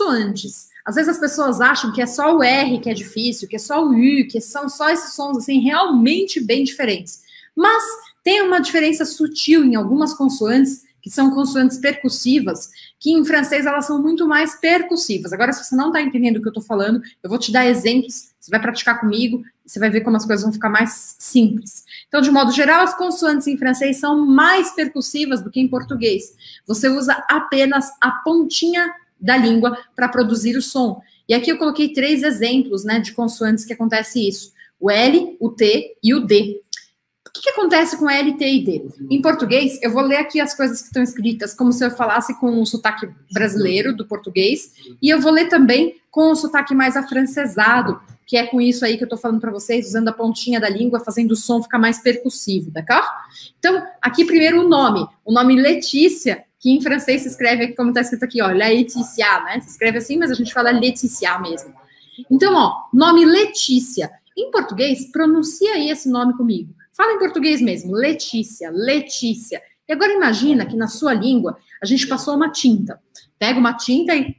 consoantes. Às vezes as pessoas acham que é só o R que é difícil, que é só o U, que são só esses sons assim realmente bem diferentes. Mas tem uma diferença sutil em algumas consoantes que são consoantes percussivas, que em francês elas são muito mais percussivas. Agora, se você não está entendendo o que eu estou falando, eu vou te dar exemplos, você vai praticar comigo, você vai ver como as coisas vão ficar mais simples. Então, de modo geral, as consoantes em francês são mais percussivas do que em português. Você usa apenas a pontinha da língua para produzir o som. E aqui eu coloquei três exemplos né, de consoantes que acontece isso: o L, o T e o D. O que, que, acontece com L, T e D? Em português, eu vou ler aqui as coisas que estão escritas como se eu falasse com o sotaque brasileiro do português, e eu vou ler também com o sotaque mais afrancesado, que é com isso aí que eu estou falando para vocês, usando a pontinha da língua, fazendo o som ficar mais percussivo, d'accord? Então, aqui primeiro o nome. O nome Letícia que em francês se escreve como está escrito aqui, ó, Laetitia, né? Se escreve assim, mas a gente fala Letícia mesmo. Então, ó, nome Letícia. Em português, pronuncia aí esse nome comigo. Fala em português mesmo, Letícia, Letícia. E agora imagina que na sua língua a gente passou uma tinta. Pega uma tinta e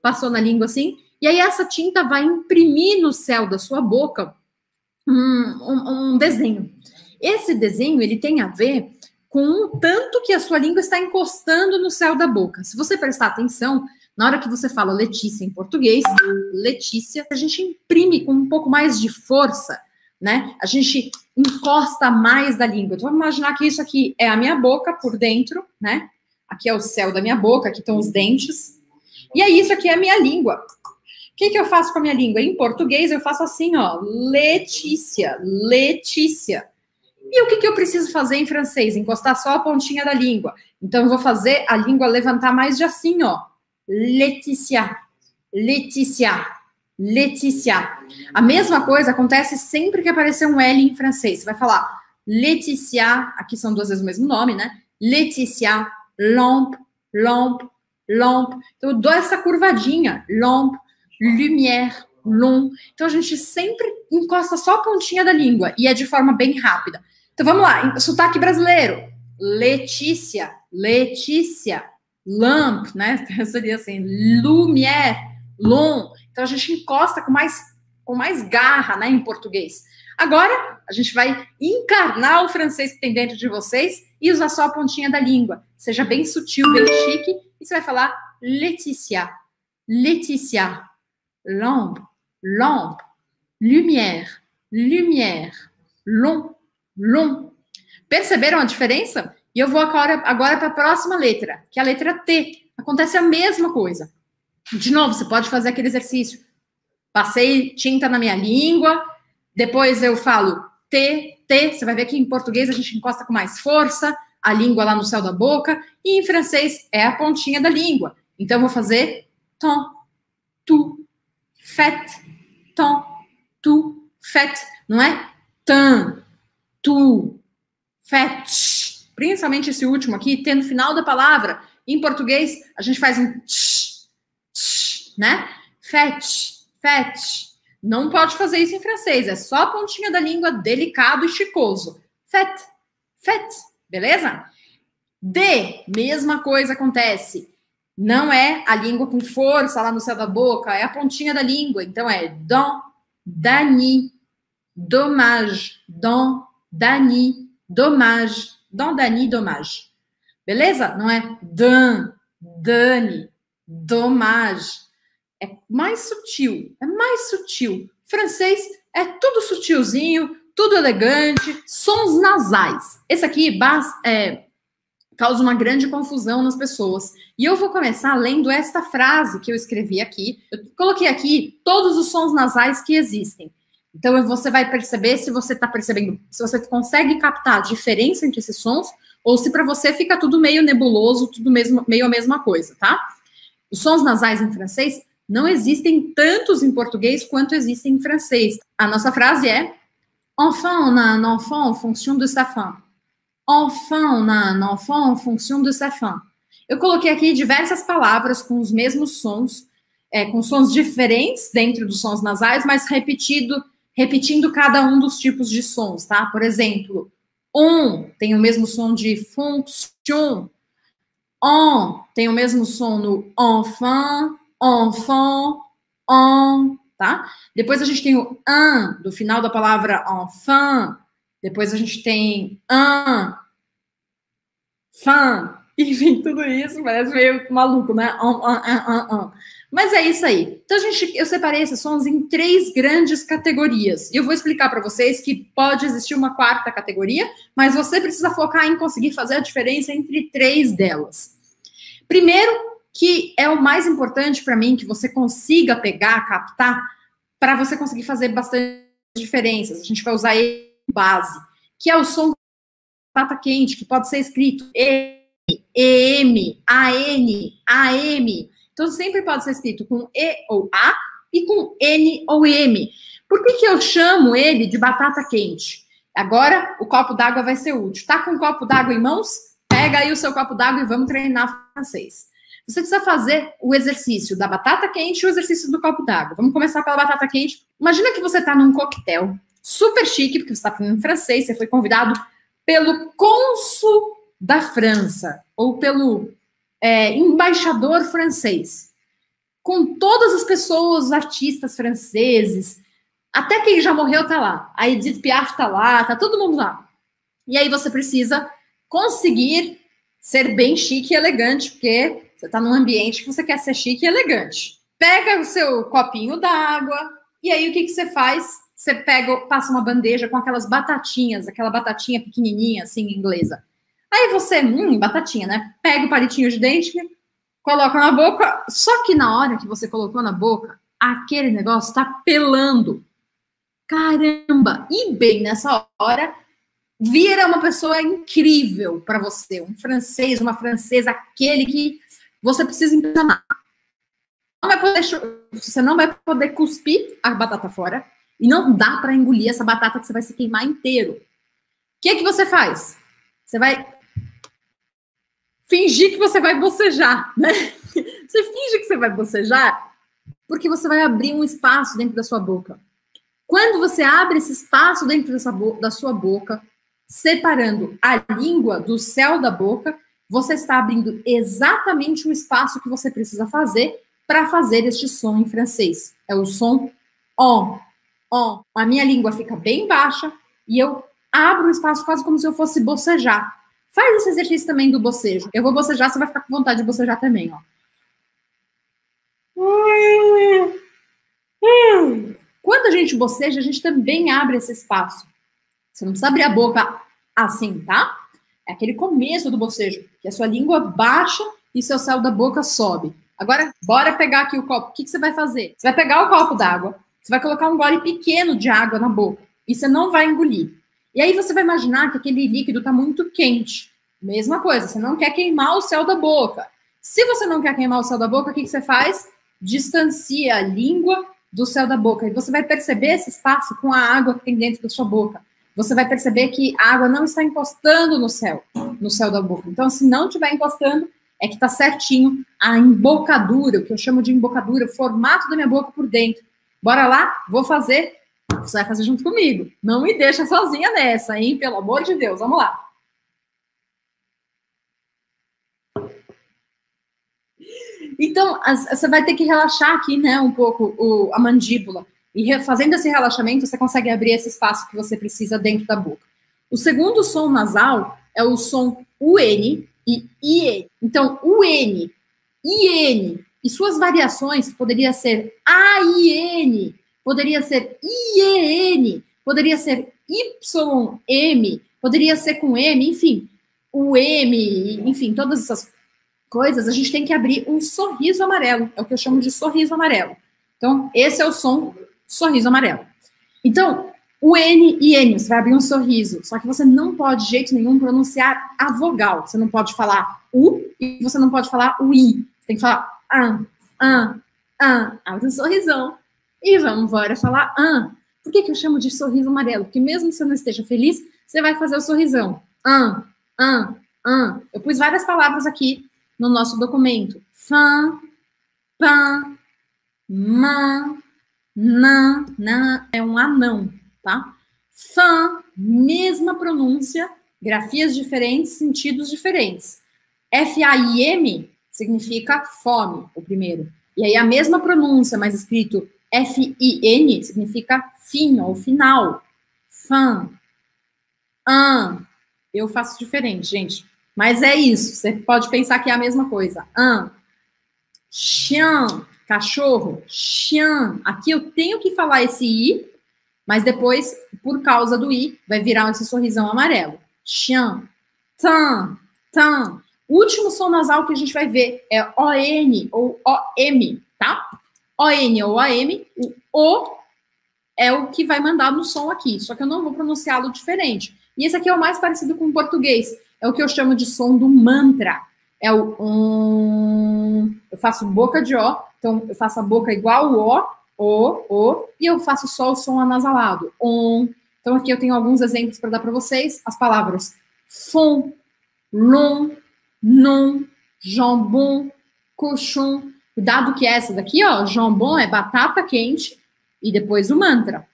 passou na língua assim, e aí essa tinta vai imprimir no céu da sua boca um, um, um desenho. Esse desenho ele tem a ver com o tanto que a sua língua está encostando no céu da boca. Se você prestar atenção, na hora que você fala Letícia em português, Letícia, a gente imprime com um pouco mais de força, né? A gente encosta mais da língua. Então, vamos imaginar que isso aqui é a minha boca por dentro, né? Aqui é o céu da minha boca, aqui estão os dentes. E aí, isso aqui é a minha língua. O que, que eu faço com a minha língua? Em português, eu faço assim, ó. Letícia, Letícia. E o que, que eu preciso fazer em francês? Encostar só a pontinha da língua. Então, eu vou fazer a língua levantar mais de assim, ó. Letícia, Letícia, Letícia. A mesma coisa acontece sempre que aparecer um L em francês. Você vai falar Letícia, aqui são duas vezes o mesmo nome, né? Letícia, lampe, lampe, lampe. Então, eu dou essa curvadinha. Lampe, lumière, long. Então, a gente sempre encosta só a pontinha da língua e é de forma bem rápida. Então vamos lá, sotaque brasileiro. Letícia, Letícia, lamp, né? Seria assim, lumière, long. Então a gente encosta com mais com mais garra, né, em português. Agora a gente vai encarnar o francês que tem dentro de vocês e usar só a pontinha da língua. Seja bem sutil, bem chique, e você vai falar Letícia, Letícia, lampe, lampe, lumière, lumière, long long. Perceberam a diferença? E eu vou agora, agora para a próxima letra, que é a letra T. Acontece a mesma coisa. De novo, você pode fazer aquele exercício. Passei tinta na minha língua, depois eu falo T, T. Você vai ver que em português a gente encosta com mais força, a língua lá no céu da boca, e em francês é a pontinha da língua. Então eu vou fazer ton, tu, fait, ton, tu, fait. Não é tan, tu, fetch. Principalmente esse último aqui, tendo final da palavra. Em português, a gente faz um tch, tch, né? Fetch, fetch. Não pode fazer isso em francês, é só a pontinha da língua delicado e chicoso. Fet, fet, beleza? D, mesma coisa acontece. Não é a língua com força lá no céu da boca, é a pontinha da língua. Então é don, dani, dommage, don, Dani, dommage. Dans Dani, dommage. Beleza? Não é dan, Dani, dommage. É mais sutil, é mais sutil. Francês é tudo sutilzinho, tudo elegante, sons nasais. Esse aqui é, causa uma grande confusão nas pessoas. E eu vou começar lendo esta frase que eu escrevi aqui. Eu coloquei aqui todos os sons nasais que existem. Então você vai perceber se você está percebendo, se você consegue captar a diferença entre esses sons, ou se para você fica tudo meio nebuloso, tudo mesmo, meio a mesma coisa, tá? Os sons nasais em francês não existem tantos em português quanto existem em francês. A nossa frase é Enfin, on a un enfant en fonction de sa faim. Enfin, on a un enfant en fonction de sa faim. Eu coloquei aqui diversas palavras com os mesmos sons, é, com sons diferentes dentro dos sons nasais, mas repetido repetindo cada um dos tipos de sons, tá? Por exemplo, on tem o mesmo som de fonction, on tem o mesmo som no enfin, enfant, en, tá? Depois a gente tem o un do final da palavra enfant. Depois a gente tem un, fin. Enfim, tudo isso parece meio maluco, né? Um, um, um, Mas é isso aí. Então, gente, eu separei esses sons em três grandes categorias. E eu vou explicar para vocês que pode existir uma quarta categoria, mas você precisa focar em conseguir fazer a diferença entre três delas. Primeiro, que é o mais importante para mim, que você consiga pegar, captar, para você conseguir fazer bastante diferenças. A gente vai usar ele base, que é o som batata quente, que pode ser escrito E EM, AN, AM. Então, sempre pode ser escrito com E ou A e com N ou M. Por que, que eu chamo ele de batata quente? Agora, o copo d'água vai ser útil. Tá com um copo d'água em mãos? Pega aí o seu copo d'água e vamos treinar francês. Você precisa fazer o exercício da batata quente e o exercício do copo d'água. Vamos começar pela batata quente. Imagina que você está num coquetel super chique, porque você está falando francês, você foi convidado pelo cônsul da França ou pelo é, embaixador francês, com todas as pessoas, artistas franceses, até quem já morreu tá lá, a Edith Piaf tá lá, tá todo mundo lá. E aí você precisa conseguir ser bem chique e elegante, porque você tá num ambiente que você quer ser chique e elegante. Pega o seu copinho d'água, e aí o que, que você faz? Você pega, passa uma bandeja com aquelas batatinhas, aquela batatinha pequenininha, assim, inglesa Aí você, hum, batatinha, né? Pega o palitinho de dente, coloca na boca. Só que na hora que você colocou na boca, aquele negócio tá pelando. Caramba! E bem nessa hora, vira uma pessoa incrível para você, um francês, uma francesa, aquele que você precisa impressionar. Não poder, você não vai poder cuspir a batata fora e não dá para engolir essa batata que você vai se queimar inteiro. O que que você faz? Você vai fingir que você vai bocejar, né? Você finge que você vai bocejar porque você vai abrir um espaço dentro da sua boca. Quando você abre esse espaço dentro dessa da sua boca, separando a língua do céu da boca, você está abrindo exatamente o espaço que você precisa fazer para fazer este som em francês. É o som on, on. A minha língua fica bem baixa e eu abro o espaço quase como se eu fosse bocejar. Faz esse exercício também do bocejo. Eu vou bocejar, você vai ficar com vontade de bocejar também, ó. Quando a gente boceja, a gente também abre esse espaço. Você não precisa abrir a boca assim, tá? É aquele começo do bocejo, que a sua língua baixa e seu céu da boca sobe. Agora, bora pegar aqui o copo. O que, que você vai fazer? Você vai pegar o copo d'água, você vai colocar um gole pequeno de água na boca e você não vai engolir. E aí você vai imaginar que aquele líquido está muito quente. Mesma coisa, você não quer queimar o céu da boca. Se você não quer queimar o céu da boca, o que, que você faz? Distancia a língua do céu da boca. E você vai perceber esse espaço com a água que tem dentro da sua boca. Você vai perceber que a água não está encostando no céu, no céu da boca. Então, se não estiver encostando, é que está certinho a embocadura, o que eu chamo de embocadura, o formato da minha boca por dentro. Bora lá? Vou fazer você vai fazer junto comigo. Não me deixa sozinha nessa, hein? Pelo amor de Deus. Vamos lá. Então, você vai ter que relaxar aqui, né, um pouco o, a mandíbula. E fazendo esse relaxamento, você consegue abrir esse espaço que você precisa dentro da boca. O segundo som nasal é o som UN e IE. Então, UN, IN e suas variações, poderia ser AIN, poderia ser IEN, poderia ser YM, poderia ser com M, enfim, o M, enfim, todas essas coisas, a gente tem que abrir um sorriso amarelo, é o que eu chamo de sorriso amarelo. Então, esse é o som sorriso amarelo. Então, o N e N, você vai abrir um sorriso, só que você não pode de jeito nenhum pronunciar a vogal. Você não pode falar U e você não pode falar o I. Você tem que falar an, an, an. Abre um sorrisão. E vamos embora falar an. Por que, que eu chamo de sorriso amarelo? Porque mesmo que você não esteja feliz, você vai fazer o sorrisão. An, an, an. Eu pus várias palavras aqui no nosso documento. Fã, pan, man, nan, nan. É um anão, tá? Fã, mesma pronúncia, grafias diferentes, sentidos diferentes. F-A-I-M significa fome, o primeiro. E aí a mesma pronúncia, mas escrito F-I-N, significa fim ou final. Fan. An. Eu faço diferente, gente. Mas é isso. Você pode pensar que é a mesma coisa. An. Chien. Cachorro. Chien. Aqui eu tenho que falar esse I, mas depois, por causa do I, vai virar esse sorrisão amarelo. Chien. Tan. Tan. O último som nasal que a gente vai ver é ON ou OM, tá? ON ou OM, o O é o que vai mandar no som aqui, só que eu não vou pronunciá-lo diferente. E esse aqui é o mais parecido com o português, é o que eu chamo de som do mantra. É o um, eu faço boca de O, então eu faço a boca igual o O, O, O, e eu faço só o som anasalado, on. Então aqui eu tenho alguns exemplos para dar para vocês, as palavras fond, long, non, jambon, cochon. Cuidado que essa daqui, ó, jambon é batata quente e depois o mantra.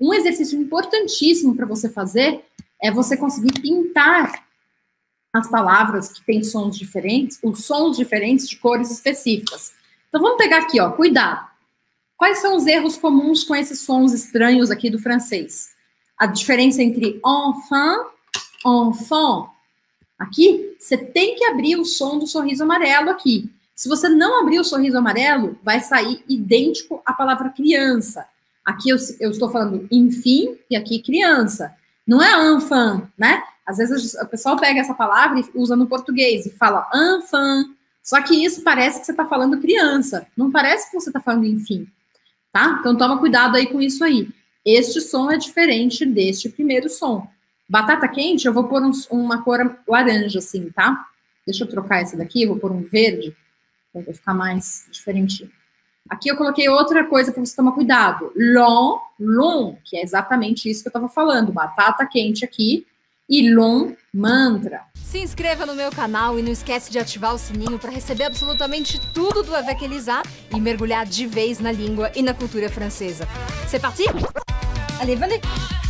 Um exercício importantíssimo para você fazer é você conseguir pintar as palavras que têm sons diferentes, os sons diferentes de cores específicas. Então vamos pegar aqui, ó, cuidado. Quais são os erros comuns com esses sons estranhos aqui do francês? A diferença entre enfant, enfant. Aqui, você tem que abrir o som do sorriso amarelo aqui. Se você não abrir o sorriso amarelo, vai sair idêntico à palavra criança. Aqui eu, eu estou falando enfim e aqui criança. Não é enfant, né? Às vezes o pessoal pega essa palavra e usa no português e fala enfant. Só que isso parece que você está falando criança. Não parece que você está falando enfim. Tá? Então toma cuidado aí com isso aí. Este som é diferente deste primeiro som. Batata quente, eu vou pôr um, uma cor laranja, assim, tá? Deixa eu trocar essa daqui, vou pôr um verde, para ficar mais diferentinho. Aqui eu coloquei outra coisa para você tomar cuidado. Long, long, que é exatamente isso que eu estava falando. Batata quente aqui e long mantra. Se inscreva no meu canal e não esquece de ativar o sininho para receber absolutamente tudo do Avec Elisa e mergulhar de vez na língua e na cultura francesa. C'est parti? Allez, venez!